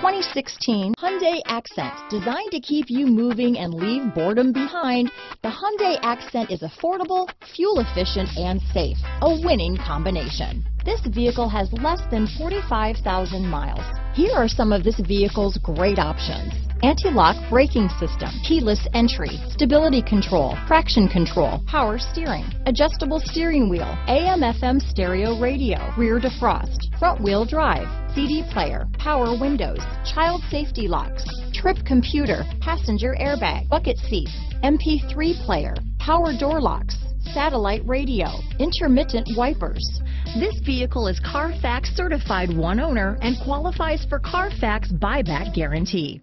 2016 Hyundai Accent. Designed to keep you moving and leave boredom behind, the Hyundai Accent is affordable, fuel efficient, and safe. A winning combination. This vehicle has less than 45,000 miles. Here are some of this vehicle's great options. Anti-lock braking system, keyless entry, stability control, traction control, power steering, adjustable steering wheel, AM FM stereo radio, rear defrost, front wheel drive, CD player, power windows, child safety locks, trip computer, passenger airbag, bucket seats, MP3 player, power door locks, satellite radio, intermittent wipers. This vehicle is Carfax certified one owner and qualifies for Carfax buyback guarantee.